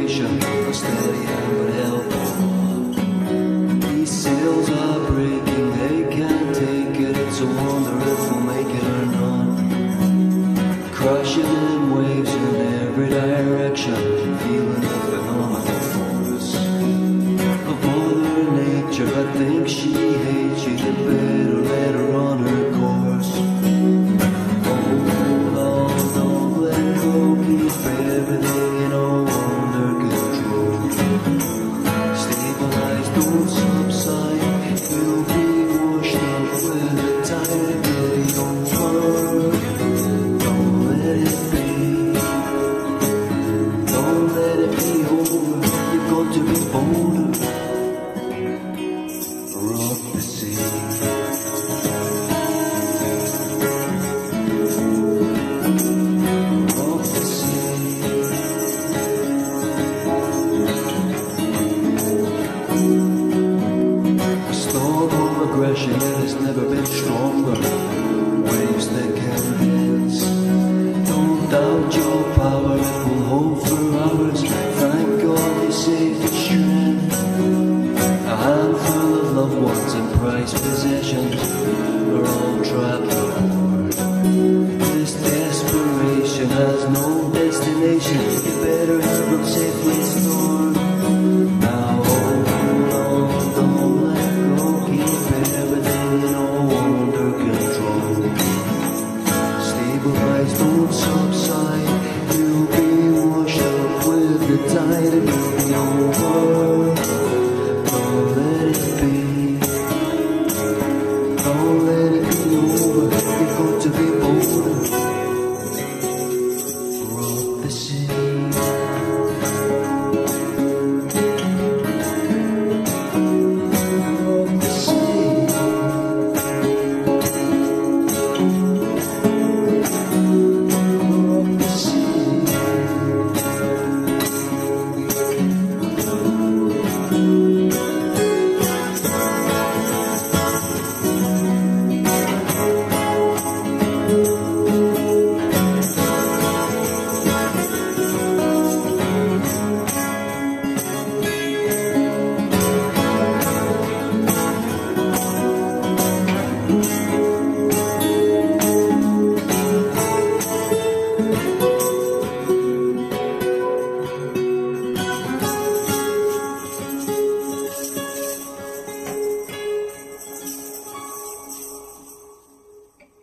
nation must study and help. These sails are breaking, they can't take it. It's a wonder if we'll make it or not. Crushing in waves in every direction, feeling the phenomenal force of Mother Nature. I think she hates. ocean has never been stronger. Waves that carry us. Don't doubt your power, it will hold for hours. Thank God you saved your strength. A handful of loved ones and prized possessions are all trapped aboard. This desperation has no destination.